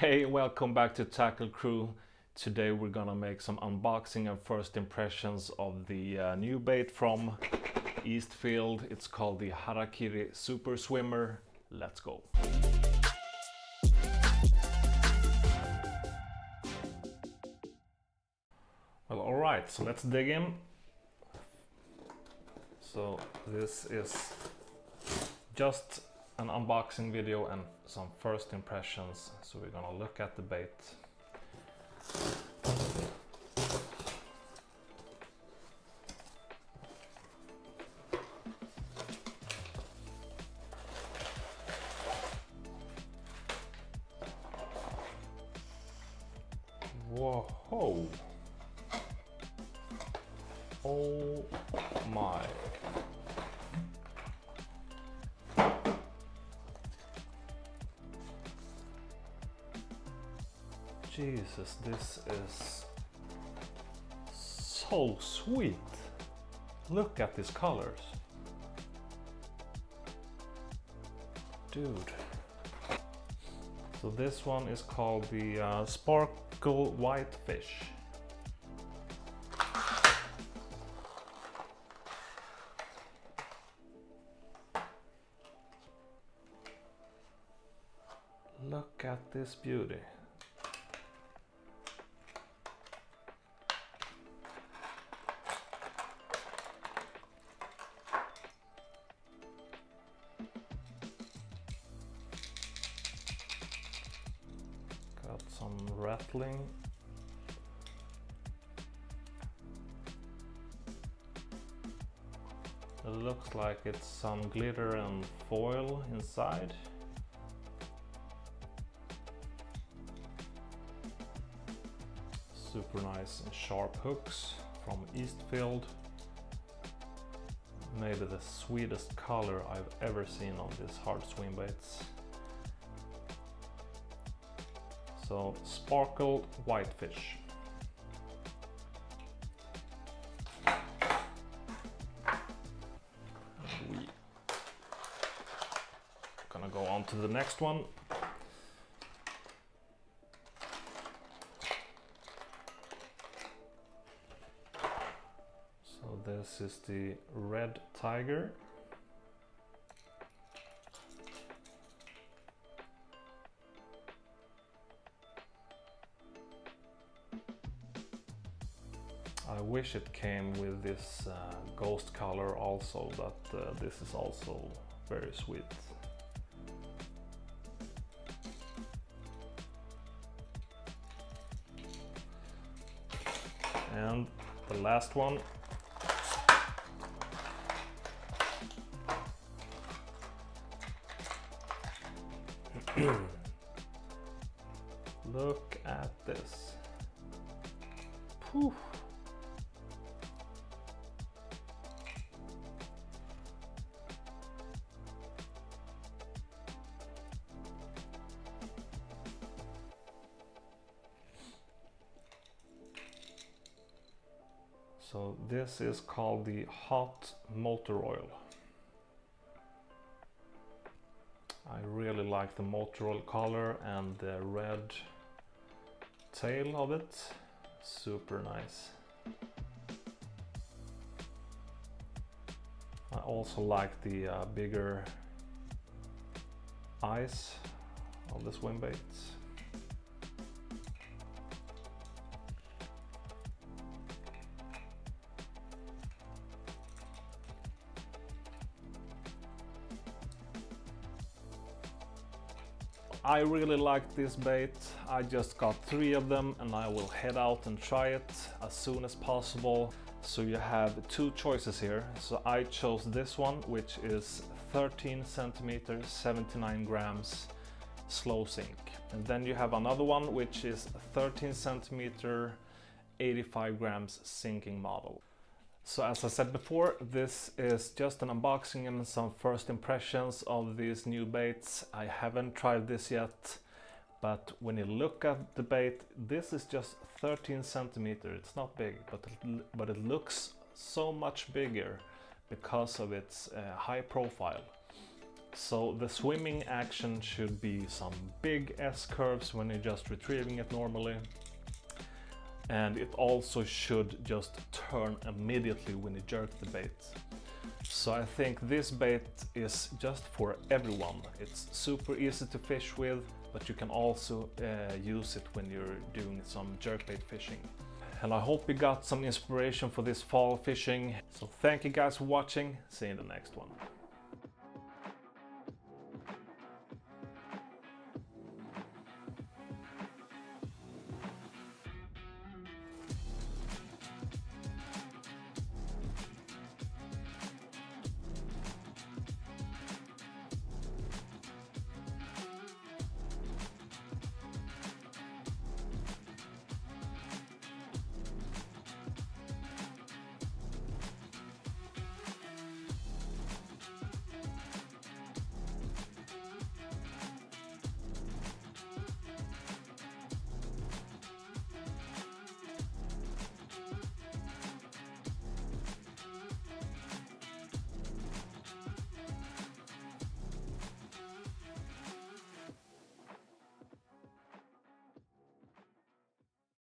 Hey, welcome back to Tackle Crew. Today we're gonna make some unboxing and first impressions of the uh, new bait from Eastfield. It's called the Harakiri Super Swimmer. Let's go. Well, alright, so let's dig in. So this is just an unboxing video and some first impressions. So we're gonna look at the bait. Whoa! Oh my! Jesus, this is so sweet. Look at these colors. Dude. So this one is called the uh, Sparkle Whitefish. Look at this beauty. Rattling. It looks like it's some glitter and foil inside. Super nice and sharp hooks from Eastfield. Maybe the sweetest color I've ever seen on these hard swim baits. So sparkled whitefish. We gonna go on to the next one. So this is the red tiger. I wish it came with this uh, ghost color also, but uh, this is also very sweet. And the last one. Look at this. Poof. So this is called the hot motor oil. I really like the motor oil color and the red tail of it. Super nice. I also like the uh, bigger eyes of the swim baits. I really like this bait. I just got three of them and I will head out and try it as soon as possible. So you have two choices here. So I chose this one, which is 13 centimeters, 79 grams, slow sink. And then you have another one, which is 13 centimeter, 85 grams sinking model. So as I said before, this is just an unboxing and some first impressions of these new baits. I haven't tried this yet, but when you look at the bait, this is just 13 centimeter. It's not big, but it, but it looks so much bigger because of its uh, high profile. So the swimming action should be some big S-curves when you're just retrieving it normally. And it also should just turn immediately when you jerk the bait. So I think this bait is just for everyone. It's super easy to fish with, but you can also uh, use it when you're doing some jerkbait fishing. And I hope you got some inspiration for this fall fishing. So thank you guys for watching. See you in the next one.